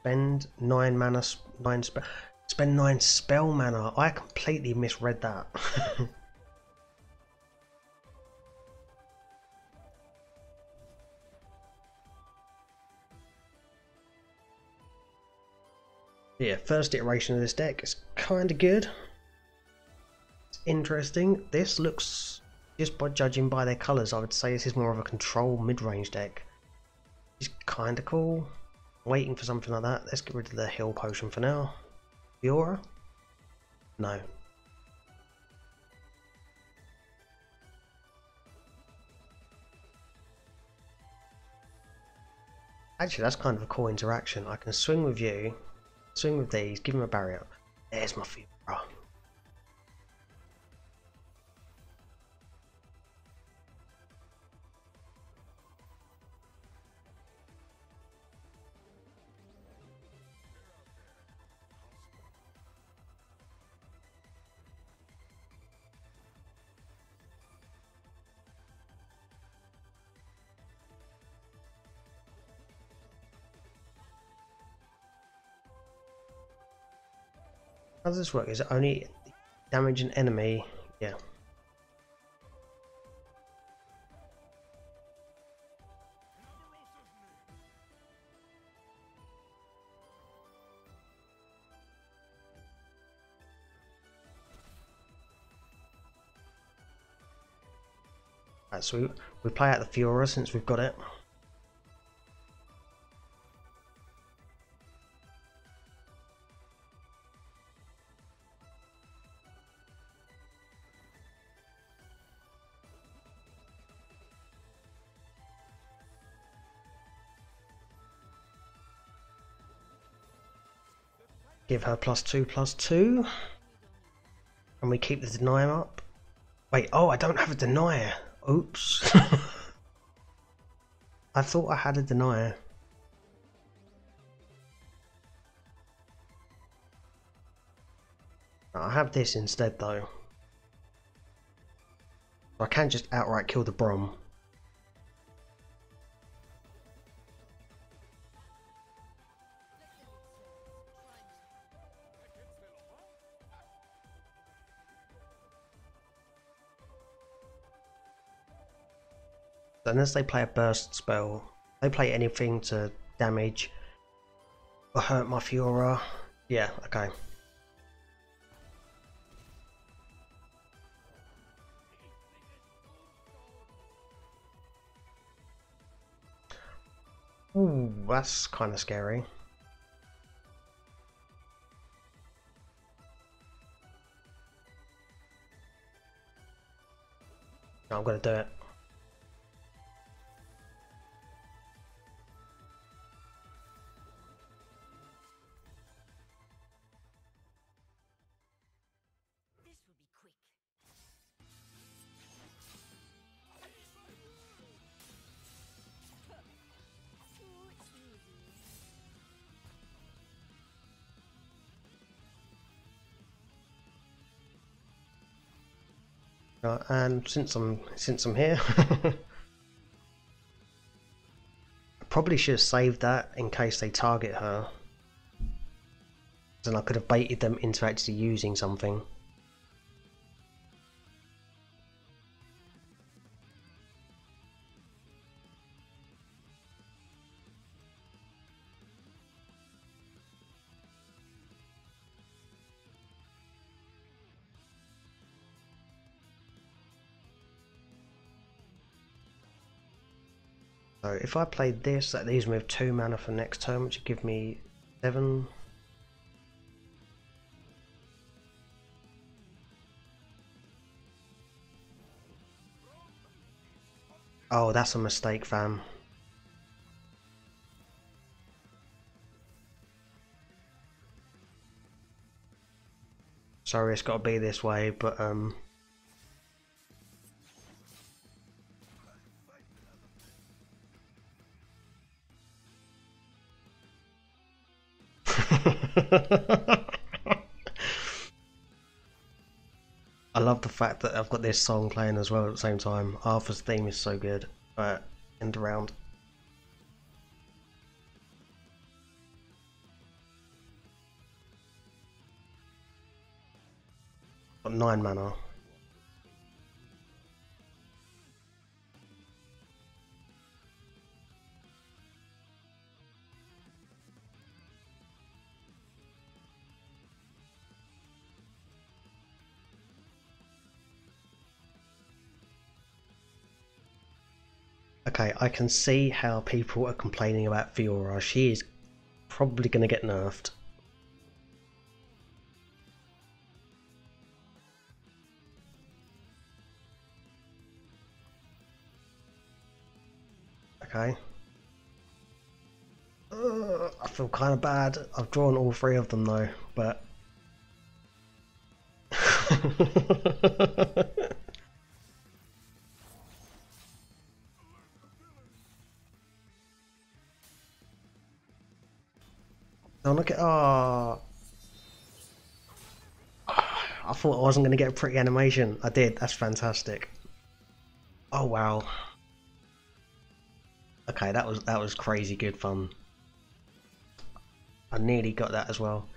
spend nine mana, nine spell, spend nine spell mana. I completely misread that. yeah, first iteration of this deck is kind of good. It's interesting. This looks, just by judging by their colours, I would say this is more of a control mid-range deck. It's kind of cool. Waiting for something like that. Let's get rid of the heal potion for now. Fiora? No. Actually, that's kind of a cool interaction. I can swing with you, swing with these, give him a barrier. There's my Fiora. How does this work? Is it only damage an enemy? Yeah. Right, so we, we play out the Fiora since we've got it. Give her plus two, plus two. And we keep the denier up. Wait, oh, I don't have a denier. Oops. I thought I had a denier. I have this instead though. I can just outright kill the Brom. Unless they play a burst spell, they play anything to damage or hurt my Fiora. Yeah, okay. Ooh, that's kind of scary. I'm gonna do it. Uh, and since I'm since I'm here, I probably should have saved that in case they target her. Then I could have baited them into actually using something. So if I played this, that leaves me with 2 mana for next turn, which would give me 7. Oh, that's a mistake, fam. Sorry, it's got to be this way, but um... I love the fact that I've got this song playing as well at the same time. Arthur's theme is so good. But end round. Got nine mana. Okay, I can see how people are complaining about Fiora. She is probably going to get nerfed. Okay. Uh, I feel kind of bad. I've drawn all three of them though, but... Look at... Oh. I thought I wasn't going to get a pretty animation. I did. That's fantastic. Oh, wow. Okay, that was that was crazy good fun. I nearly got that as well.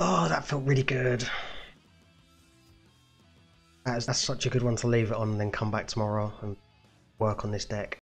Oh, that felt really good. That is, that's such a good one to leave it on and then come back tomorrow and work on this deck.